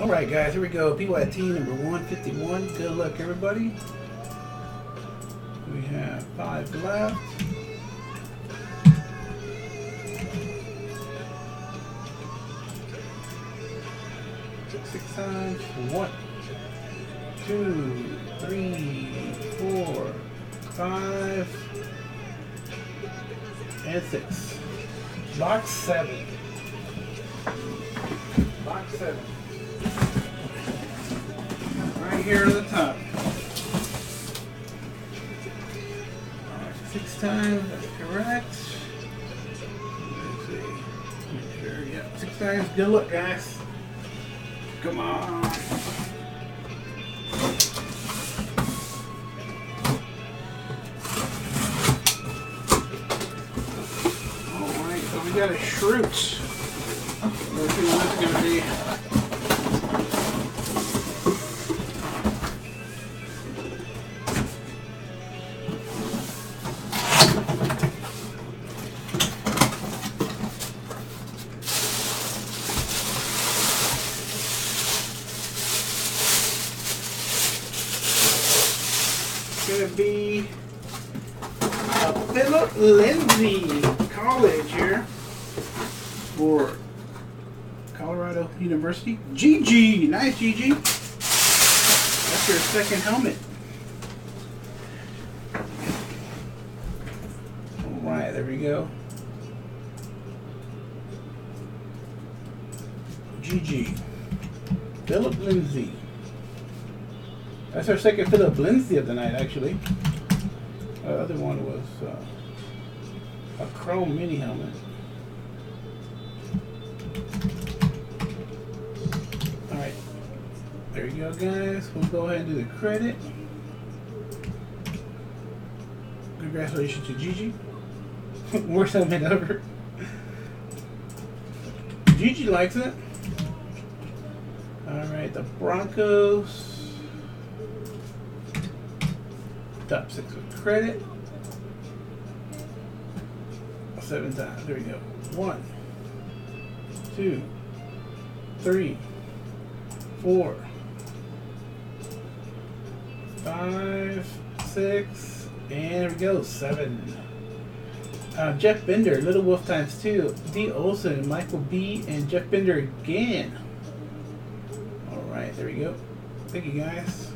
All right, guys, here we go. PYT number 151. Good luck, everybody. We have five left. Six times. One, two, three, four, five, and six. Box seven. Box seven. Here at the top. Six times, that's correct. Let's see. Make sure, yeah, six times. Good luck, guys. Come on. Alright, so we got a Shroot. Let's see what it's gonna be. It's gonna be a Phillip Lindsay College here for Colorado University. GG, nice GG. That's your second helmet. All right, there we go. GG. Phillip Lindsay. That's our second Phillip Lindsay of the night, actually. The other one was uh, a chrome mini helmet. All right, there you go, guys. We'll go ahead and do the credit. Congratulations to Gigi. Worst helmet ever. Gigi likes it. All right, the Broncos. Top six with credit. Seven times. There we go. One, two, three, four, five, six, and there we go. Seven. Uh, Jeff Bender, Little Wolf times two. D. Olson, Michael B, and Jeff Bender again. All right, there we go. Thank you guys.